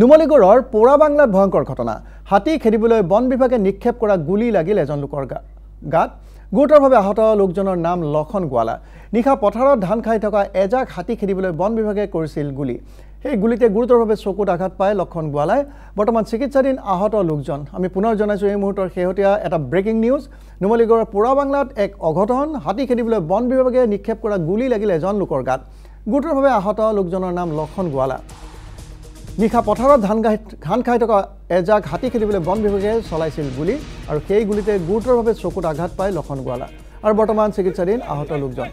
নুমলীগড়ৰ পোৰা বাংলাত ভয়ংকৰ ঘটনা। হাতী খেদিবলৈ বন বিভাগে নিক্ষেপ কৰা গুলী লাগিল এজন লোকৰ গা গাত। গুৰুতৰভাৱে আহত লোকজনৰ নাম লক্ষণ গোৱালা। নিশা পথাৰত ধান খাই থকা এজাক হাতী খেদিবলৈ বন বিভাগে কৰিছিল গুলী। সেই গুলীতে গুৰুতৰভাৱে চকুত আঘাত পায় লক্ষণ গোৱালাই। বৰ্তমান চিকিৎসাধীন আহত লোকজন। আমি পুনৰ জনাইছোঁ এই মুহূৰ্তৰ শেহতীয়া এটা ব্ৰেকিং নিউজ। নুমলীগড়ৰ পোৰা বাংলাত এক অঘটন। হাতী খেদিবলৈ বন বিভাগে নিক্ষেপ কৰা গুলী লাগিল এজন লোকৰ গাত। গুৰুতৰভাৱে আহত লোকজনৰ নাম লক্ষণ গোৱালা। নিশা পথাৰত ধান গাই ধান খাই থকা এজাক হাতী খেদিবলৈ বন বিভাগে চলাইছিল গুলী আৰু সেই গুলীতে গুৰুতৰভাৱে চকুত আঘাত পায় লক্ষণ গোৱালা। আৰু বৰ্তমান চিকিৎসাধীন আহত লোকজন।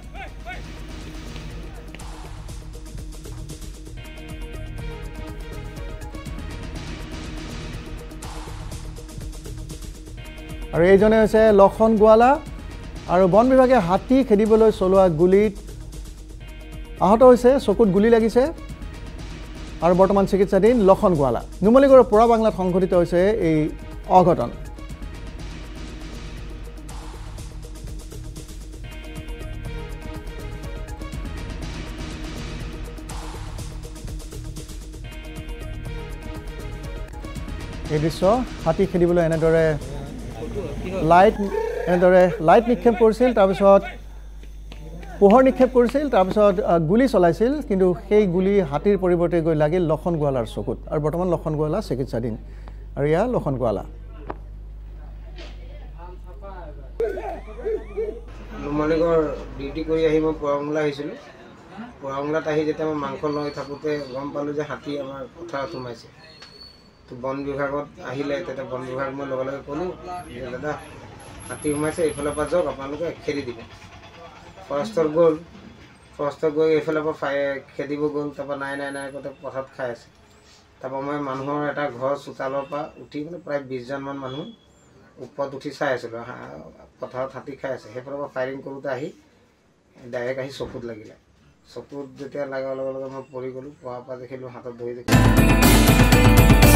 আৰু এইজনে হৈছে লক্ষণ গোৱালা আৰু বন বিভাগে হাতী খেদিবলৈ চলোৱা গুলীত আহত হৈছে চকুত গুলী লাগিছে। আৰু বৰ্তমান চিকিৎসাধীন লক্ষণ গোৱালা। নুমলীগড়ৰ পোৰা বাংলাত সংঘটিত হৈছে এই অঘটন। এই দৃশ্য হাতী খেদিবলৈ এনেদৰে লাইট এনেদৰে লাইট নিক্ষেপ কৰিছিল তাৰপিছত পোহৰ নিক্ষেপ কৰিছিল তাৰপিছত গুলী চলাইছিল কিন্তু সেই গুলী হাতীৰ পৰিৱৰ্তে গৈ লাগিল লক্ষণ গোৱালাৰ চকুত। আৰু বৰ্তমান লক্ষণ গোৱালা চিকিৎসাধীন। আৰু এয়া লক্ষণ গোৱালা। নুমলীগড় ডিউটি কৰি আহি মই পোৱামোলা আহিছিলোঁ। পোৱামোলাত আহি যেতিয়া মই মাংস লৈ থাকোঁতে গম পালোঁ যে হাতী আমাৰ পথাৰত সোমাইছে। তো বন বিভাগত আহিলে তেতিয়া বন বিভাগ মই লগে লগে ক'লোঁ যে দাদা হাতী সোমাইছে এইফালৰ পৰা যাওক আপোনালোকে খেদি দিব। ফৰেষ্টৰ গ'ল। ফৰেষ্টৰ গৈ এইফালৰ পৰা ফাই খেদিব গ'ল তাৰপৰা নাই নাই নাই কওঁতে পথাৰত খাই আছে। তাৰপৰা মই মানুহৰ এটা ঘৰ চোতালৰ পৰা উঠি মানে প্ৰায় বিছজনমান মানুহ ওপৰত উঠি চাই আছিলোঁ। পথাৰত হাতী খাই আছে। সেইফালৰ পৰা ফায়াৰিং কৰোঁতে আহি ডাইৰেক্ট আহি চকুত লাগিলে। চকুত যেতিয়া লগাৰ লগে লগে মই পৰি গ'লোঁ পৰাৰ পৰা দেখিলোঁ হাতত ধৰি দেখিলোঁ